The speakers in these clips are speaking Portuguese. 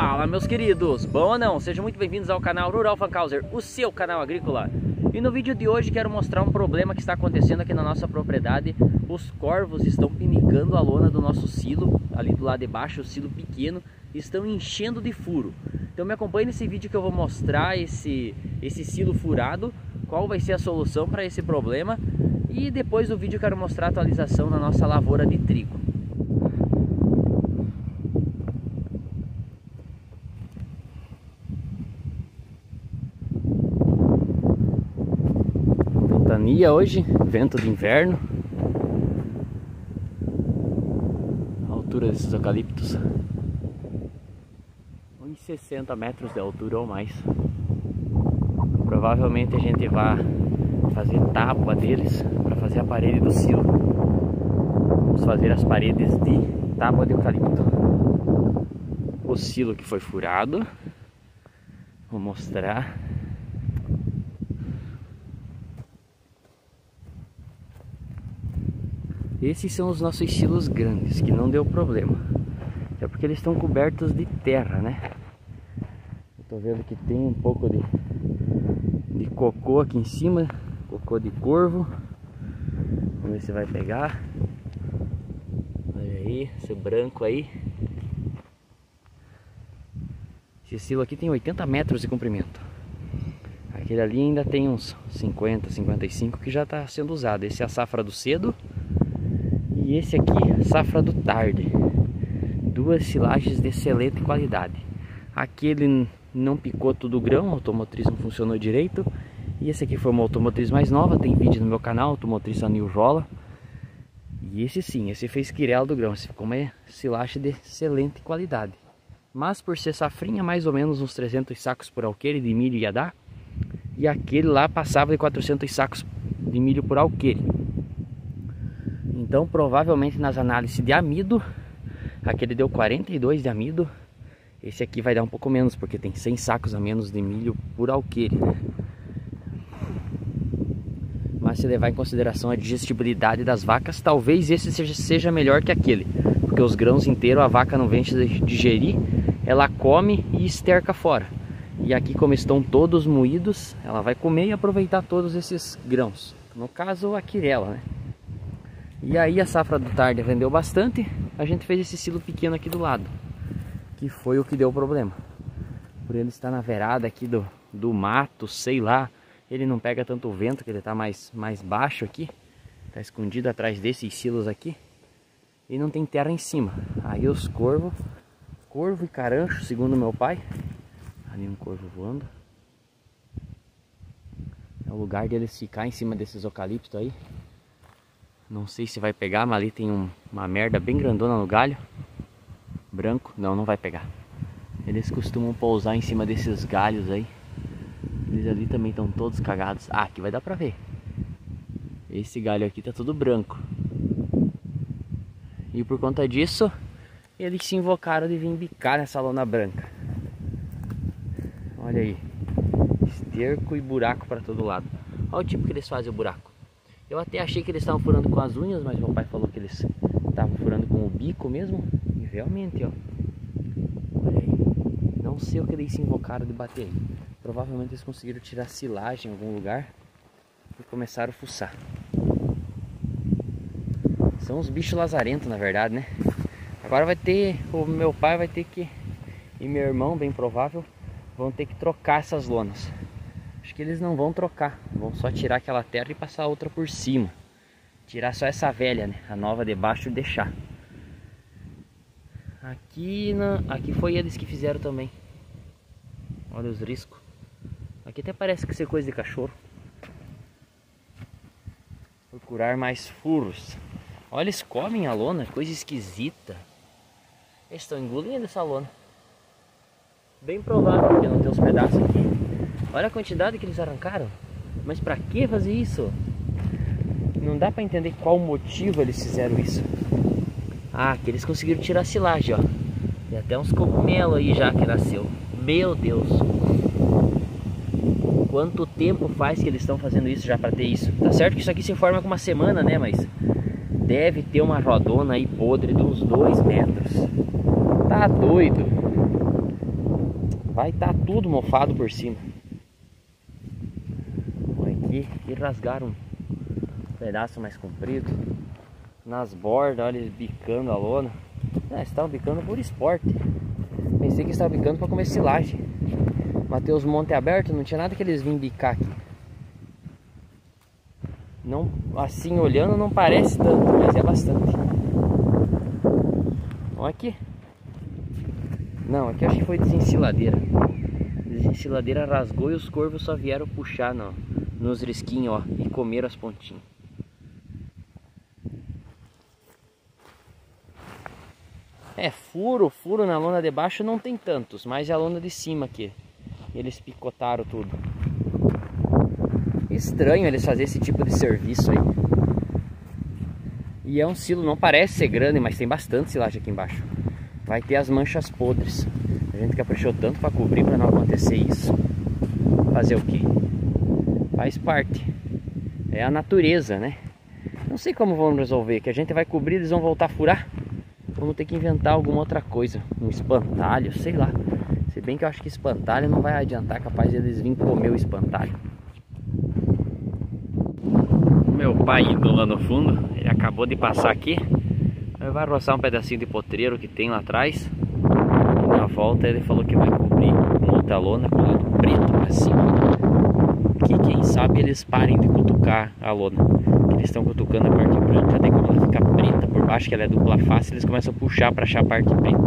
Fala meus queridos, bom ou não? Sejam muito bem-vindos ao canal Rural Fancauser, o seu canal agrícola. E no vídeo de hoje quero mostrar um problema que está acontecendo aqui na nossa propriedade. Os corvos estão pinicando a lona do nosso silo, ali do lado de baixo, o silo pequeno Estão enchendo de furo. Então me acompanhe nesse vídeo que eu vou mostrar esse, esse silo furado Qual vai ser a solução para esse problema. E depois do vídeo quero mostrar a atualização na nossa lavoura de trigo hoje, vento de inverno. A altura desses eucaliptos. 1,60 metros de altura ou mais. Provavelmente a gente vai fazer tábua deles para fazer a parede do silo. Vamos fazer as paredes de tábua de eucalipto. O silo que foi furado. Vou mostrar Esses são os nossos silos grandes, que não deu problema. É porque eles estão cobertos de terra, né? Estou vendo que tem um pouco de, de cocô aqui em cima, cocô de corvo. Vamos ver se vai pegar. Olha aí, esse branco aí. Esse silo aqui tem 80 metros de comprimento. Aquele ali ainda tem uns 50, 55 que já está sendo usado. Esse é a safra do cedo e esse aqui, safra do tarde. Duas silagens de excelente qualidade. Aqui ele não picou todo o grão, a automotriz não funcionou direito. E esse aqui foi uma automotriz mais nova, tem vídeo no meu canal, automotriz Anil Jola. E esse sim, esse fez quirela do grão, esse ficou uma silagem de excelente qualidade. Mas por ser safrinha, mais ou menos uns 300 sacos por alqueire de milho ia dar. E aquele lá passava de 400 sacos de milho por alqueire. Então, provavelmente nas análises de amido, aquele deu 42 de amido. Esse aqui vai dar um pouco menos, porque tem 100 sacos a menos de milho por alqueire. Né? Mas se levar em consideração a digestibilidade das vacas, talvez esse seja, seja melhor que aquele. Porque os grãos inteiros a vaca não vem digerir, ela come e esterca fora. E aqui como estão todos moídos, ela vai comer e aproveitar todos esses grãos. No caso a quirela, né? E aí a safra do tarde vendeu bastante, a gente fez esse silo pequeno aqui do lado, que foi o que deu o problema. Por ele estar na verada aqui do, do mato, sei lá, ele não pega tanto vento, que ele está mais, mais baixo aqui, está escondido atrás desses silos aqui, e não tem terra em cima. Aí os corvos, corvo e carancho, segundo meu pai, ali um corvo voando, é o lugar deles ficar em cima desses eucaliptos aí. Não sei se vai pegar, mas ali tem um, uma merda bem grandona no galho. Branco. Não, não vai pegar. Eles costumam pousar em cima desses galhos aí. Eles ali também estão todos cagados. Ah, aqui vai dar pra ver. Esse galho aqui tá todo branco. E por conta disso, eles se invocaram de vir bicar nessa lona branca. Olha aí. Esterco e buraco para todo lado. Olha o tipo que eles fazem o buraco. Eu até achei que eles estavam furando com as unhas, mas meu pai falou que eles estavam furando com o bico mesmo. E realmente, ó. Olha aí. Não sei o que eles se invocaram de bater aí. Provavelmente eles conseguiram tirar silagem em algum lugar e começaram a fuçar. São os bichos lazarentos, na verdade, né? Agora vai ter, o meu pai vai ter que, e meu irmão, bem provável, vão ter que trocar essas lonas. Acho que eles não vão trocar, vão só tirar aquela terra e passar outra por cima. Tirar só essa velha, né? A nova de baixo e deixar. Aqui, na... aqui foi eles que fizeram também. Olha os riscos. Aqui até parece que ser coisa de cachorro. Procurar mais furos. Olha, eles comem a lona, coisa esquisita. Eles estão engolindo essa lona. Bem provável que não tem os pedaços aqui. Olha a quantidade que eles arrancaram. Mas para que fazer isso? Não dá para entender qual motivo eles fizeram isso. Ah, que eles conseguiram tirar a silagem, ó. Tem até uns cogumelos aí já que nasceu. Meu Deus. Quanto tempo faz que eles estão fazendo isso já para ter isso? Tá certo que isso aqui se forma com uma semana, né? Mas deve ter uma rodona aí podre de uns dois metros. Tá doido. vai estar tá tudo mofado por cima. Olha aqui, e rasgaram um pedaço mais comprido. Nas bordas, olha eles bicando a lona. Eles estavam bicando por esporte. Pensei que estavam bicando para comer silagem. Mateus Monte Aberto, não tinha nada que eles vinham bicar aqui. Não, assim olhando não parece tanto, mas é bastante. Olha aqui. Não, aqui acho que foi desenciladeira. Desenciladeira rasgou e os corvos só vieram puxar no, nos risquinhos, ó, e comeram as pontinhas. É, furo, furo na lona de baixo não tem tantos, mas é a lona de cima aqui. Eles picotaram tudo. Estranho eles fazerem esse tipo de serviço aí. E é um silo, não parece ser grande, mas tem bastante silagem aqui embaixo vai ter as manchas podres. A gente caprichou tanto para cobrir para não acontecer isso. Fazer o que? Faz parte. É a natureza, né? Não sei como vamos resolver, que a gente vai cobrir, eles vão voltar a furar. Vamos ter que inventar alguma outra coisa, um espantalho, sei lá. Se bem que eu acho que espantalho não vai adiantar, capaz de eles virem comer o espantalho. Meu pai indo lá no fundo, ele acabou de passar aqui vai roçar um pedacinho de potreiro que tem lá atrás. Na volta ele falou que vai cobrir com outra lona com lado preto para cima. Que quem sabe eles parem de cutucar a lona. Eles estão cutucando a parte branca, daí como ela fica preta por baixo, que ela é dupla face, eles começam a puxar para achar a parte preta.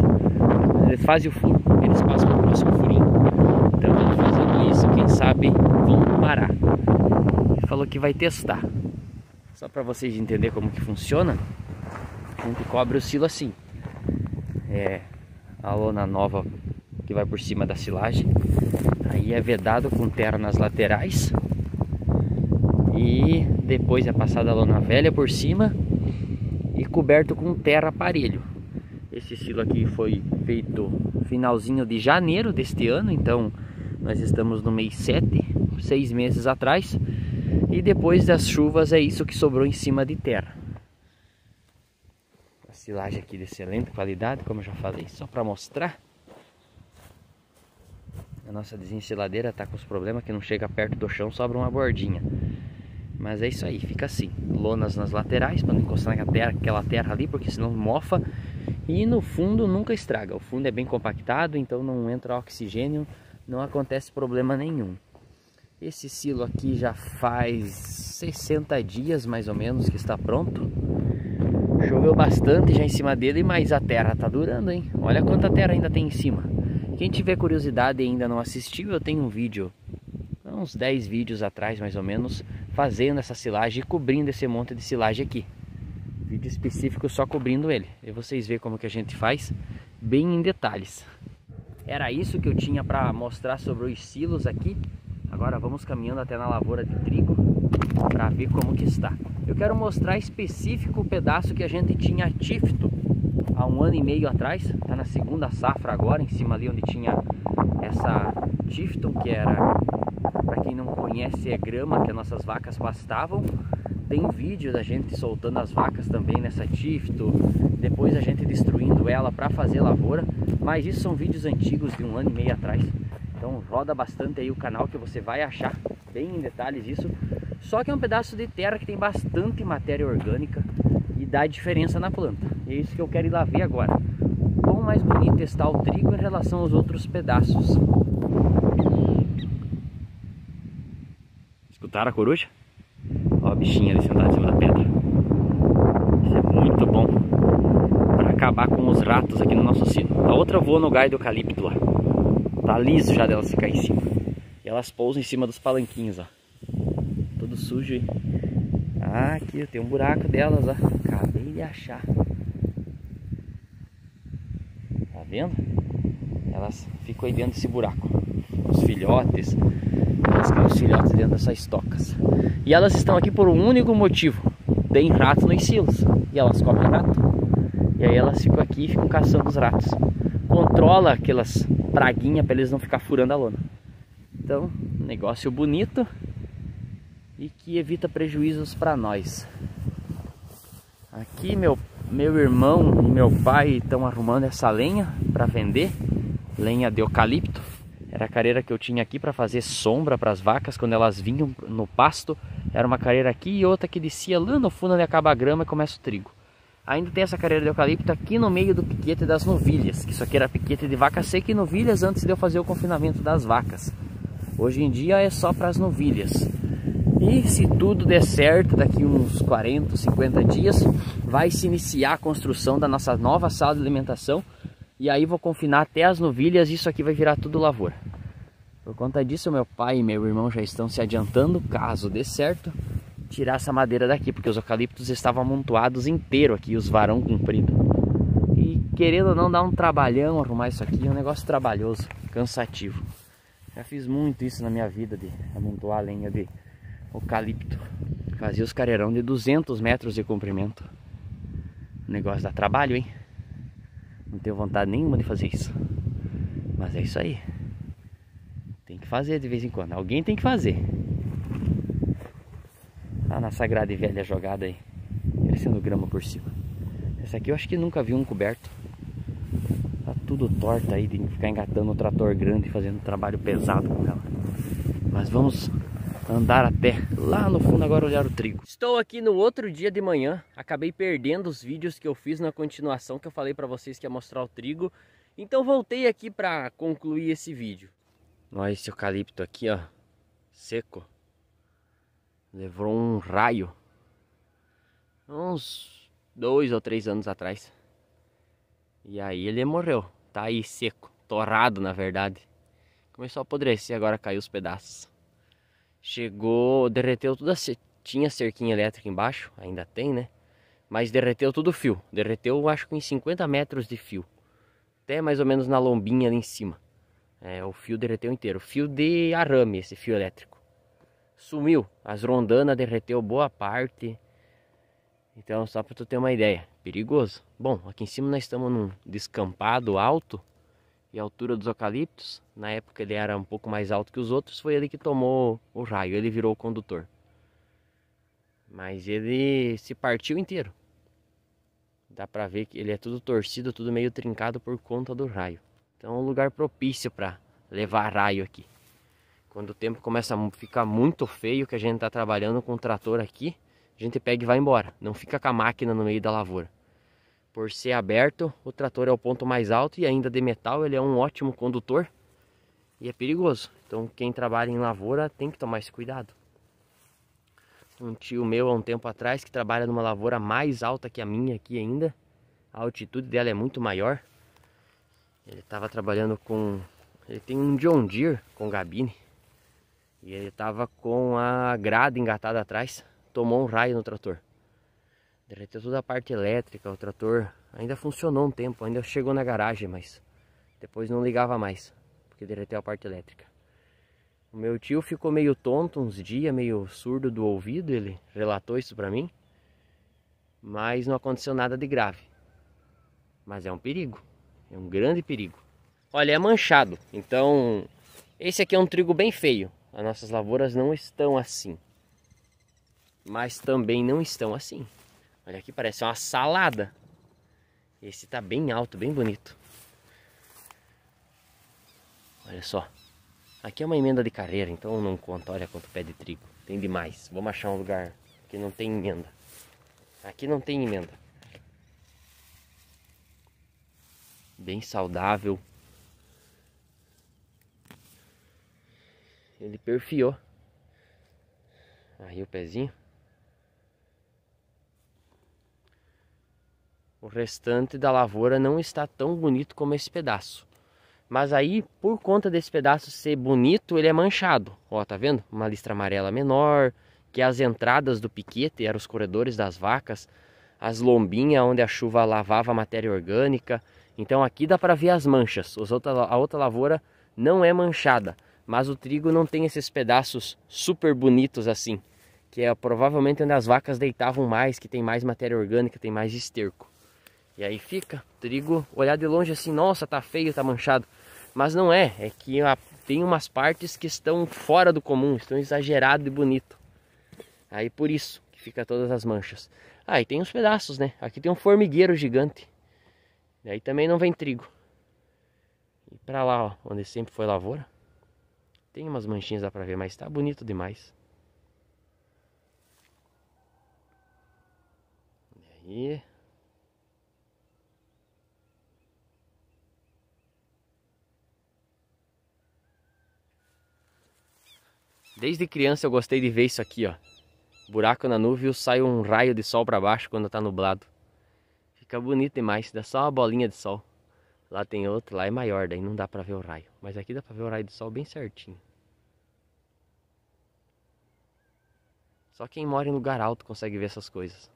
Eles fazem o furo, eles passam para o próximo furinho. Então ele fazendo isso, quem sabe vão parar. Ele falou que vai testar. Só para vocês entenderem como que funciona, a gente cobre o silo assim. É a lona nova que vai por cima da silagem. Aí é vedado com terra nas laterais. E depois é passada a lona velha por cima e coberto com terra aparelho. Esse silo aqui foi feito finalzinho de janeiro deste ano, então nós estamos no mês 7, seis meses atrás. E depois das chuvas é isso que sobrou em cima de terra silagem aqui de excelente qualidade, como eu já falei, só para mostrar. A nossa desensiladeira está com os problemas que não chega perto do chão, sobra uma bordinha. Mas é isso aí, fica assim, lonas nas laterais para não encostar naquela terra, aquela terra ali, porque senão mofa. E no fundo nunca estraga, o fundo é bem compactado, então não entra oxigênio, não acontece problema nenhum. Esse silo aqui já faz 60 dias mais ou menos que está pronto. Choveu bastante já em cima dele, mas a terra tá durando, hein? Olha quanta terra ainda tem em cima. Quem tiver curiosidade e ainda não assistiu, eu tenho um vídeo, uns 10 vídeos atrás mais ou menos, fazendo essa silagem e cobrindo esse monte de silagem aqui. Vídeo específico só cobrindo ele. E vocês verem como que a gente faz, bem em detalhes. Era isso que eu tinha para mostrar sobre os silos aqui. Agora vamos caminhando até na lavoura de trigo para ver como que está. Eu quero mostrar específico o pedaço que a gente tinha tifto há um ano e meio atrás. Está na segunda safra agora, em cima ali onde tinha essa tifton, que era, para quem não conhece, é grama que as nossas vacas pastavam. Tem vídeo da gente soltando as vacas também nessa tifto, depois a gente destruindo ela para fazer lavoura. Mas isso são vídeos antigos de um ano e meio atrás. Então roda bastante aí o canal que você vai achar bem em detalhes isso. Só que é um pedaço de terra que tem bastante matéria orgânica e dá diferença na planta. É isso que eu quero ir lá ver agora. Quão mais bonito está o trigo em relação aos outros pedaços. Escutaram a coruja? Ó a bichinha ali sentada em cima da pedra. Isso é muito bom para acabar com os ratos aqui no nosso sino. A outra voa no galho do eucalipto lá. Tá liso já dela ficar em cima. E elas pousam em cima dos palanquinhos, ó todo sujo aí. Ah, aqui tem um buraco delas, ó. Acabei de achar. Tá vendo? Elas ficam aí dentro desse buraco. Os filhotes. Elas criam os filhotes dentro dessas tocas. E elas estão aqui por um único motivo. Tem rato nos silos. E elas comem rato. E aí elas ficam aqui e ficam caçando os ratos. Controla aquelas praguinhas para eles não ficar furando a lona. Então, negócio bonito e que evita prejuízos para nós. Aqui meu, meu irmão e meu pai estão arrumando essa lenha para vender, lenha de eucalipto. Era a careira que eu tinha aqui para fazer sombra para as vacas quando elas vinham no pasto. Era uma careira aqui e outra que descia lá no fundo onde acaba a grama e começa o trigo. Ainda tem essa careira de eucalipto aqui no meio do piquete das novilhas, que isso aqui era piquete de vaca seca e novilhas antes de eu fazer o confinamento das vacas. Hoje em dia é só para as novilhas. E se tudo der certo, daqui uns 40, 50 dias, vai se iniciar a construção da nossa nova sala de alimentação. E aí vou confinar até as novilhas e isso aqui vai virar tudo lavoura. Por conta disso, meu pai e meu irmão já estão se adiantando, caso dê certo, tirar essa madeira daqui, porque os eucaliptos estavam amontoados inteiro aqui, os varão comprido. E querendo ou não dar um trabalhão arrumar isso aqui, é um negócio trabalhoso, cansativo. Já fiz muito isso na minha vida de amontoar lenha de eucalipto. Fazia os careirão de 200 metros de comprimento. O negócio dá trabalho, hein? Não tenho vontade nenhuma de fazer isso. Mas é isso aí. Tem que fazer de vez em quando. Alguém tem que fazer. Tá na sagrada e velha jogada aí. Crescendo grama por cima. Essa aqui eu acho que nunca vi um coberto. Tá tudo torto aí de ficar engatando o trator grande e fazendo trabalho pesado com ela. Mas vamos andar até lá no fundo agora olhar o trigo. Estou aqui no outro dia de manhã. Acabei perdendo os vídeos que eu fiz na continuação que eu falei para vocês que ia mostrar o trigo. Então voltei aqui para concluir esse vídeo. Olha esse eucalipto aqui, ó. Seco. Levou um raio. Uns dois ou três anos atrás. E aí ele morreu. Tá aí seco. Torrado, na verdade. Começou a apodrecer, agora caiu os pedaços. Chegou, derreteu tudo. Tinha cerquinha elétrica embaixo, ainda tem, né? Mas derreteu tudo o fio. Derreteu, acho que em 50 metros de fio. Até mais ou menos na lombinha ali em cima. É, o fio derreteu inteiro. Fio de arame, esse fio elétrico sumiu. As rondanas derreteu boa parte. Então, só para tu ter uma ideia, perigoso. Bom, aqui em cima nós estamos num descampado alto e a altura dos eucaliptos. Na época ele era um pouco mais alto que os outros, foi ele que tomou o raio, ele virou o condutor. Mas ele se partiu inteiro. Dá pra ver que ele é tudo torcido, tudo meio trincado por conta do raio. Então é um lugar propício para levar raio aqui. Quando o tempo começa a ficar muito feio, que a gente está trabalhando com o trator aqui, a gente pega e vai embora. Não fica com a máquina no meio da lavoura. Por ser aberto, o trator é o ponto mais alto e ainda de metal, ele é um ótimo condutor e é perigoso. Então quem trabalha em lavoura tem que tomar esse cuidado. Um tio meu há um tempo atrás que trabalha numa lavoura mais alta que a minha aqui ainda. A altitude dela é muito maior. Ele estava trabalhando com... Ele tem um John Deere com gabine. E ele tava com a grade engatada atrás, tomou um raio no trator. Derreteu toda a parte elétrica, o trator ainda funcionou um tempo, ainda chegou na garagem, mas depois não ligava mais, porque derreteu a parte elétrica. O meu tio ficou meio tonto uns dias, meio surdo do ouvido, ele relatou isso pra mim. Mas não aconteceu nada de grave. Mas é um perigo, é um grande perigo. Olha, é manchado, então esse aqui é um trigo bem feio as nossas lavouras não estão assim. Mas também não estão assim. Olha aqui, parece uma salada. Esse tá bem alto, bem bonito. Olha só. Aqui é uma emenda de carreira, então não conta. Olha quanto pé de trigo. Tem demais. Vamos achar um lugar que não tem emenda. Aqui não tem emenda. Bem saudável. Ele perfiou. Aí o pezinho. O restante da lavoura não está tão bonito como esse pedaço. Mas aí, por conta desse pedaço ser bonito, ele é manchado. Ó, tá vendo? Uma listra amarela menor, que as entradas do piquete eram os corredores das vacas, as lombinhas onde a chuva lavava a matéria orgânica. Então aqui dá para ver as manchas. a outra lavoura não é manchada mas o trigo não tem esses pedaços super bonitos assim, que é provavelmente onde as vacas deitavam mais, que tem mais matéria orgânica, tem mais esterco. E aí fica, trigo, olhar de longe assim, nossa, tá feio, tá manchado. Mas não é, é que tem umas partes que estão fora do comum, estão exagerado e bonito. Aí por isso que fica todas as manchas. Ah, e tem uns pedaços, né? Aqui tem um formigueiro gigante. E aí também não vem trigo. E pra lá, ó, onde sempre foi lavoura, Tem umas manchinhas dá pra ver, mas tá bonito demais. E aí... Desde criança eu gostei de ver isso aqui, ó. Buraco na nuvem e sai um raio de sol para baixo quando tá nublado. Fica bonito demais, dá só uma bolinha de sol. Lá tem outro, lá é maior, daí não dá pra ver o raio. Mas aqui dá pra ver o raio de sol bem certinho. Só quem mora em lugar alto consegue ver essas coisas.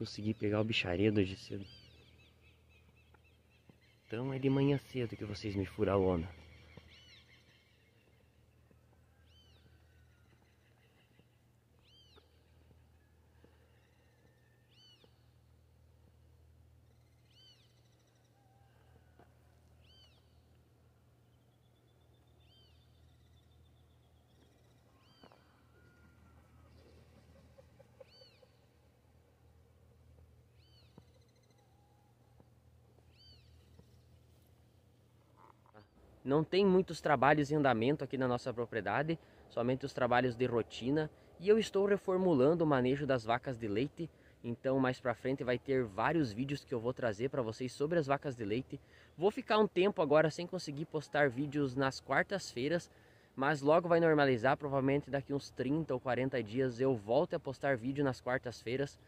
Consegui pegar o bicharedo hoje cedo. Então é de manhã cedo que vocês me furam a onda. Não tem muitos trabalhos em andamento aqui na nossa propriedade, somente os trabalhos de rotina. E eu estou reformulando o manejo das vacas de leite. Então mais pra frente vai ter vários vídeos que eu vou trazer para vocês sobre as vacas de leite. Vou ficar um tempo agora sem conseguir postar vídeos nas quartas-feiras. Mas logo vai normalizar, provavelmente daqui uns 30 ou 40 dias eu volto a postar vídeo nas quartas-feiras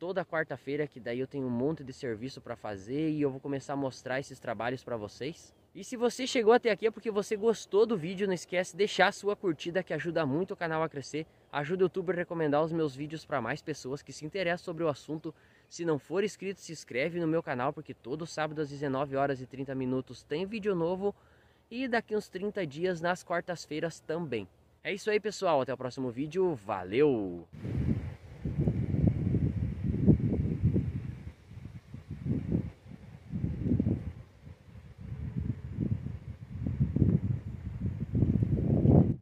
toda quarta-feira, que daí eu tenho um monte de serviço para fazer e eu vou começar a mostrar esses trabalhos para vocês. E se você chegou até aqui é porque você gostou do vídeo, não esquece de deixar a sua curtida que ajuda muito o canal a crescer. Ajuda o YouTube a recomendar os meus vídeos para mais pessoas que se interessam sobre o assunto. Se não for inscrito, se inscreve no meu canal porque todo sábado às 19 horas e 30 minutos tem vídeo novo e daqui uns 30 dias nas quartas-feiras também. É isso aí pessoal, até o próximo vídeo, valeu!